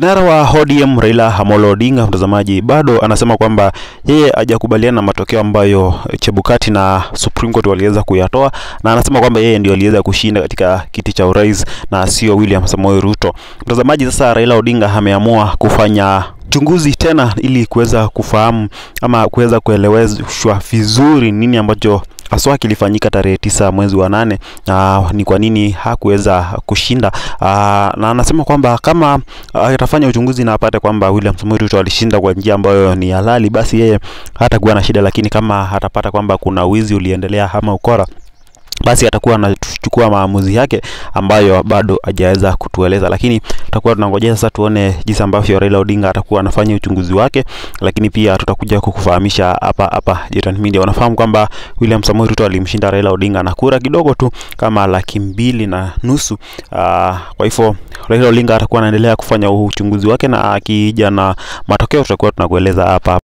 Kinara wa ODM Raila Amolo Odinga, mtazamaji, bado anasema kwamba yeye hajakubaliana na matokeo ambayo Chebukati na Supreme Court waliweza kuyatoa, na anasema kwamba yeye ndio aliweza kushinda katika kiti cha urais na sio William Samoei Ruto. Mtazamaji, sasa Raila Odinga ameamua kufanya uchunguzi tena ili kuweza kufahamu ama kuweza kueleweshwa vizuri nini ambacho haswa kilifanyika tarehe tisa mwezi wa nane na ni kwa nini hakuweza kushinda. Aa, na anasema kwamba kama atafanya uchunguzi na apate kwamba William Samoei Ruto alishinda kwa njia ambayo ni halali, basi yeye hatakuwa na shida, lakini kama atapata kwamba kuna wizi uliendelea ama ukora basi atakuwa anachukua maamuzi yake ambayo bado hajaweza kutueleza, lakini tutakuwa tunangojea sasa tuone jinsi ambavyo Raila Odinga atakuwa anafanya uchunguzi wake, lakini pia tutakuja kukufahamisha hapa hapa Jitan Media. Unafahamu kwamba William Samoei Ruto alimshinda Raila Odinga na kura kidogo tu kama laki mbili na nusu. Aa, kwa hivyo Raila Odinga atakuwa anaendelea kufanya uchunguzi wake na akija na matokeo tutakuwa tunakueleza hapa.